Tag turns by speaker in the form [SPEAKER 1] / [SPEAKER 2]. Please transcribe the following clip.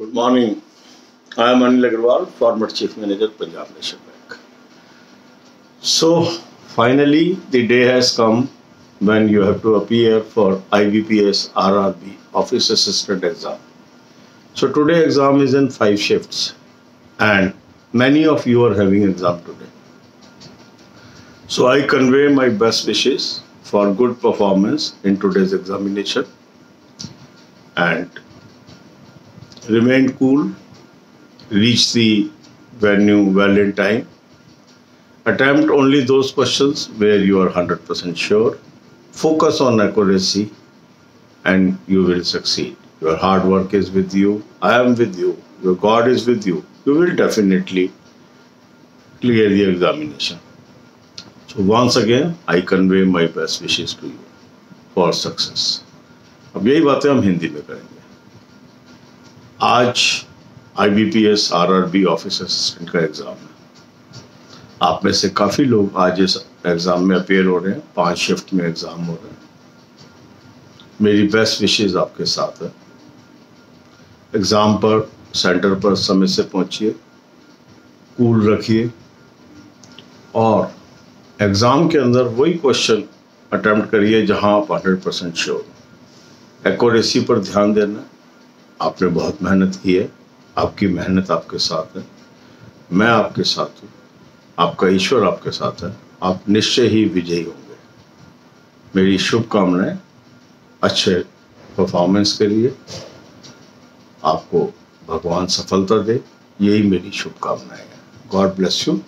[SPEAKER 1] Good morning. I am Anil Aggarwal, former Chief Manager, Punjab National Bank. So, finally, the day has come when you have to appear for IBPS RRB Office Assistant exam. So, today exam is in five shifts, and many of you are having exam today. So, I convey my best wishes for good performance in today's examination and remain cool, reach the venue well in time, attempt only those questions where you are 100% sure, focus on accuracy, and you will succeed. Your hard work is with you, I am with you, your God is with you. You will definitely clear the examination. So, once again, I convey my best wishes to you for success. अब यही बातें हम हिंदी में करेंगे आज IBPS RRB office assistant का exam है। आप में से काफ़ी लोग आज इस एग्ज़ाम में अपेयर हो रहे हैं, पाँच शिफ्ट में एग्ज़ाम हो रहे हैं। मेरी बेस्ट विशेष आपके साथ है। एग्ज़ाम पर सेंटर पर समय से पहुंचिए कूल रखिए, और एग्ज़ाम के अंदर वही क्वेश्चन अटेम्प्ट करिए जहाँ आप हंड्रेड परसेंट श्योर एक्यूरेसी पर ध्यान देना। आपने बहुत मेहनत की है। आपकी मेहनत आपके साथ है। मैं आपके साथ हूँ। आपका ईश्वर आपके साथ है। आप निश्चय ही विजयी होंगे। मेरी शुभकामनाएँ अच्छे परफॉर्मेंस के लिए। आपको भगवान सफलता दे। यही मेरी शुभकामनाएँ हैं। God bless you